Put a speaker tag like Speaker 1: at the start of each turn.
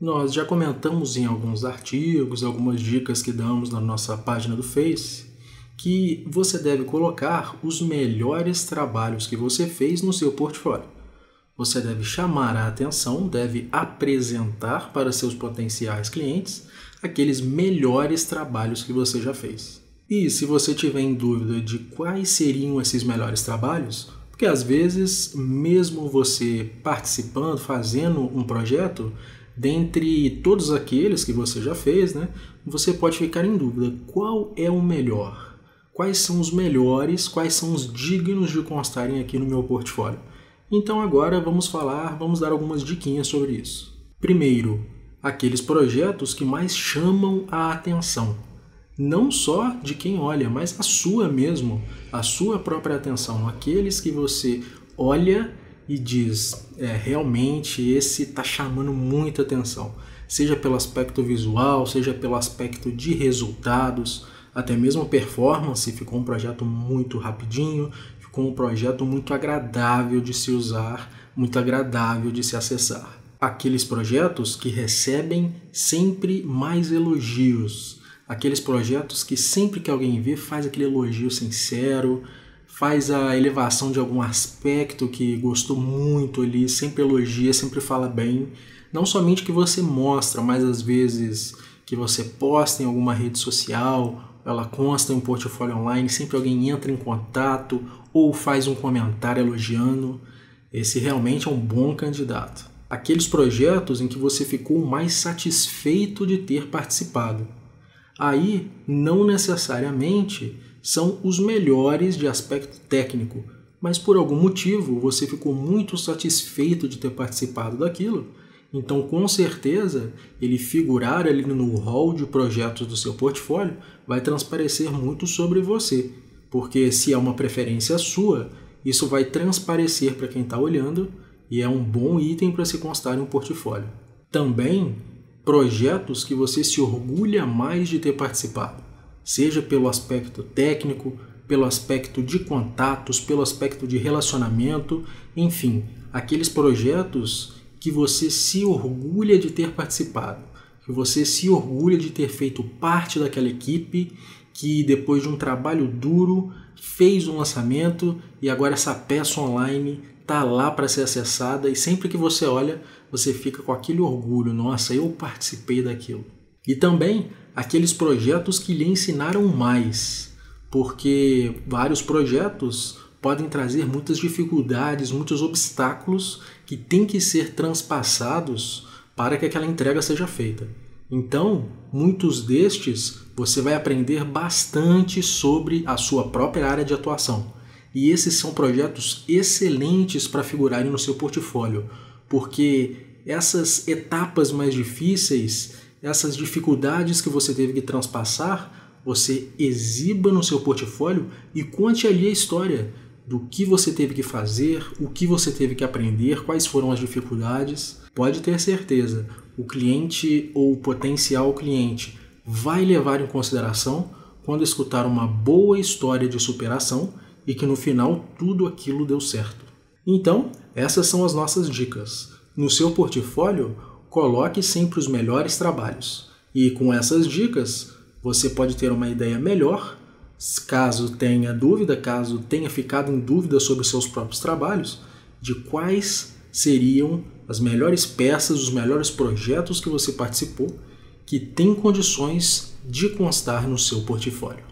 Speaker 1: Nós já comentamos em alguns artigos, algumas dicas que damos na nossa página do Face, que você deve colocar os melhores trabalhos que você fez no seu portfólio. Você deve chamar a atenção, deve apresentar para seus potenciais clientes aqueles melhores trabalhos que você já fez. E se você tiver em dúvida de quais seriam esses melhores trabalhos, porque às vezes, mesmo você participando, fazendo um projeto, dentre todos aqueles que você já fez, né, você pode ficar em dúvida qual é o melhor. Quais são os melhores, quais são os dignos de constarem aqui no meu portfólio. Então agora vamos falar, vamos dar algumas diquinhas sobre isso. Primeiro, aqueles projetos que mais chamam a atenção. Não só de quem olha, mas a sua mesmo, a sua própria atenção. Aqueles que você olha e diz: é, realmente esse está chamando muita atenção, seja pelo aspecto visual, seja pelo aspecto de resultados, até mesmo performance. Ficou um projeto muito rapidinho, ficou um projeto muito agradável de se usar, muito agradável de se acessar. Aqueles projetos que recebem sempre mais elogios, aqueles projetos que sempre que alguém vê faz aquele elogio sincero, faz a elevação de algum aspecto que gostou muito ali, sempre elogia, sempre fala bem. Não somente que você mostra, mas às vezes que você posta em alguma rede social, ela consta em um portfólio online, sempre alguém entra em contato ou faz um comentário elogiando. Esse realmente é um bom candidato. Aqueles projetos em que você ficou mais satisfeito de ter participado. Aí, não necessariamente são os melhores de aspecto técnico, mas por algum motivo você ficou muito satisfeito de ter participado daquilo, então com certeza ele figurar ali no hall de projetos do seu portfólio vai transparecer muito sobre você, porque se é uma preferência sua, isso vai transparecer para quem está olhando e é um bom item para se constar em um portfólio. Também projetos que você se orgulha mais de ter participado seja pelo aspecto técnico, pelo aspecto de contatos, pelo aspecto de relacionamento, enfim, aqueles projetos que você se orgulha de ter participado, que você se orgulha de ter feito parte daquela equipe que depois de um trabalho duro fez um lançamento e agora essa peça online está lá para ser acessada e sempre que você olha, você fica com aquele orgulho, nossa, eu participei daquilo. E também aqueles projetos que lhe ensinaram mais, porque vários projetos podem trazer muitas dificuldades, muitos obstáculos que têm que ser transpassados para que aquela entrega seja feita. Então, muitos destes você vai aprender bastante sobre a sua própria área de atuação. E esses são projetos excelentes para figurarem no seu portfólio, porque essas etapas mais difíceis essas dificuldades que você teve que transpassar, você exiba no seu portfólio e conte ali a história do que você teve que fazer, o que você teve que aprender, quais foram as dificuldades. Pode ter certeza, o cliente ou o potencial cliente vai levar em consideração quando escutar uma boa história de superação e que no final tudo aquilo deu certo. Então, essas são as nossas dicas. No seu portfólio, coloque sempre os melhores trabalhos. E com essas dicas, você pode ter uma ideia melhor, caso tenha dúvida, caso tenha ficado em dúvida sobre seus próprios trabalhos, de quais seriam as melhores peças, os melhores projetos que você participou que têm condições de constar no seu portfólio.